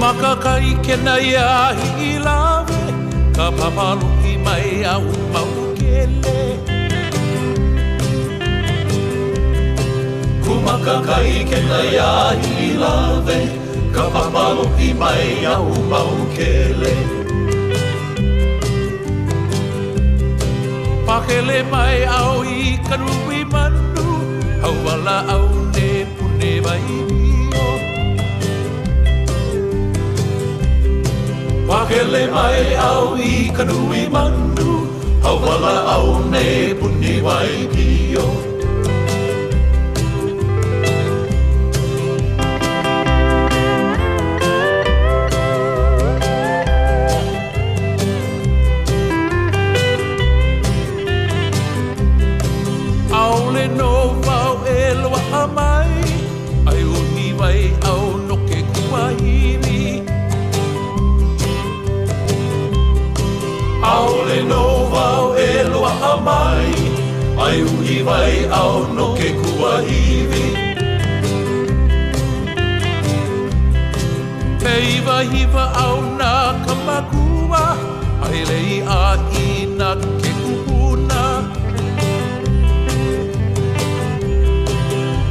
maka kai ke nai a hi lawe Ka papalo ki mai a umau kele Ku maka kai ke nai a hi lawe Ka papalo ki mai a umau kele Pakele mai au i kanu i manu Hau ala au pele mai au i ka manu Hau wala au ne puni wai pio Aule no vau e loa mai Ai uni wai ka mai Ai uhi vai au no ke kua hivi Hei wahiwa au na ka makua Ai rei a i na ke kukuna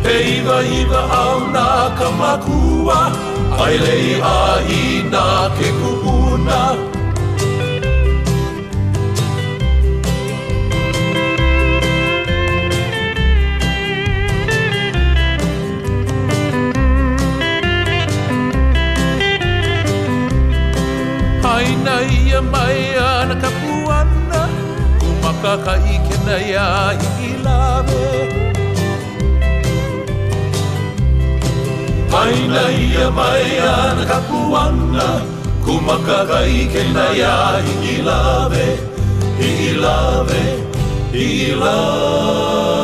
Hei wahiwa au na ka makua Ai rei a i na ke kukuna Hei wahiwa au na ka makua E mai na ia mai ana ka puana Ku maka ka ike na ia i lawe e Mai na ia mai ana ka puana Ku maka ka ike na ia i lawe I lawe, i lawe